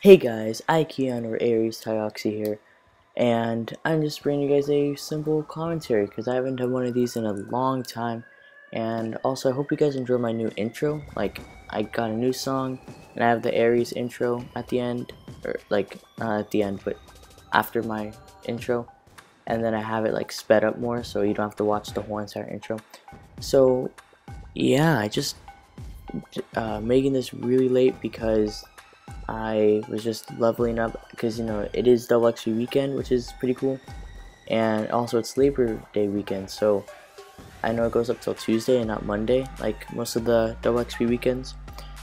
Hey guys, iKey0n or Ares Tyoxy here, and I'm just bringing you guys a simple commentary because I haven't done one of these in a long time. And also, I hope you guys enjoy my new intro. Like, I got a new song, and I have the Ares intro at the end, or like not at the end, but after my intro, and then I have it like sped up more, so you don't have to watch the whole entire intro. So, yeah, I just uh, making this really late because I was just leveling up because you know it is double XP weekend, which is pretty cool, and also it's Labor Day weekend, so I know it goes up till Tuesday and not Monday, like most of the double XP weekends.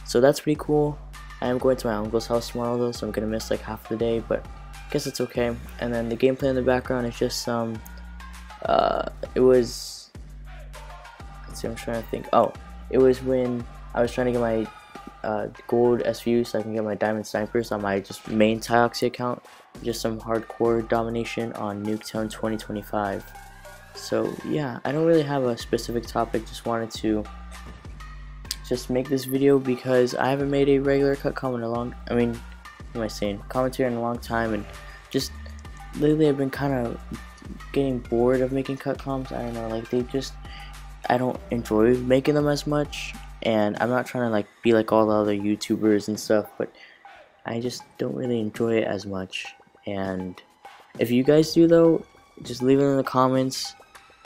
So that's pretty cool. I am going to my uncle's house tomorrow though, so I'm gonna miss like half the day, but I guess it's okay. And then the gameplay in the background is just. Um, uh, it was. Let's see, I'm trying to think. Oh, it was when I was trying to get my uh, gold SVU so I can get my diamond snipers on my just main Tyoxy account. Just some hardcore domination on Nuketown 2025. So yeah, I don't really have a specific topic, just wanted to just make this video because I haven't made a regular cut comment a long, I mean, what am I saying, commentary in a long time and just lately I've been kind of getting bored of making cut comms, I don't know, like they just, I don't enjoy making them as much and I'm not trying to like be like all the other YouTubers and stuff, but I just don't really enjoy it as much. And if you guys do though, just leave it in the comments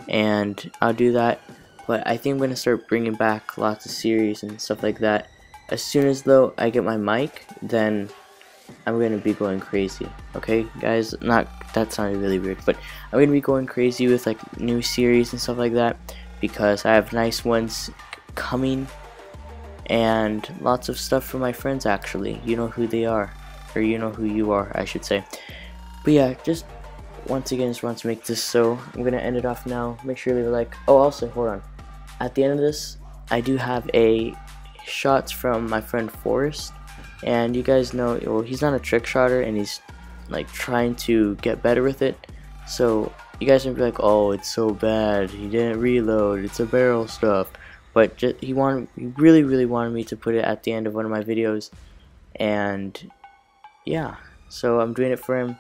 and I'll do that. But I think I'm gonna start bringing back lots of series and stuff like that. As soon as though I get my mic, then I'm gonna be going crazy. Okay, guys, not that sounded really weird, but I'm gonna be going crazy with like new series and stuff like that because I have nice ones coming and lots of stuff for my friends actually. You know who they are, or you know who you are, I should say. But yeah, just once again just want to make this so I'm gonna end it off now make sure you leave a like oh also hold on at the end of this I do have a shots from my friend Forrest and you guys know well he's not a trick shotter and he's like trying to get better with it so you guys might be like oh it's so bad he didn't reload it's a barrel stuff but just, he wanted he really really wanted me to put it at the end of one of my videos and yeah so I'm doing it for him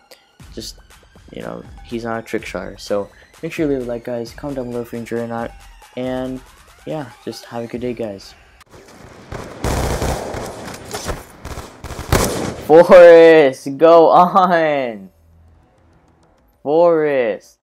just you know, he's not a trick shotter. So make sure you leave a like, guys. Comment down below if you enjoy or not. And yeah, just have a good day, guys. Forrest, go on! Forrest!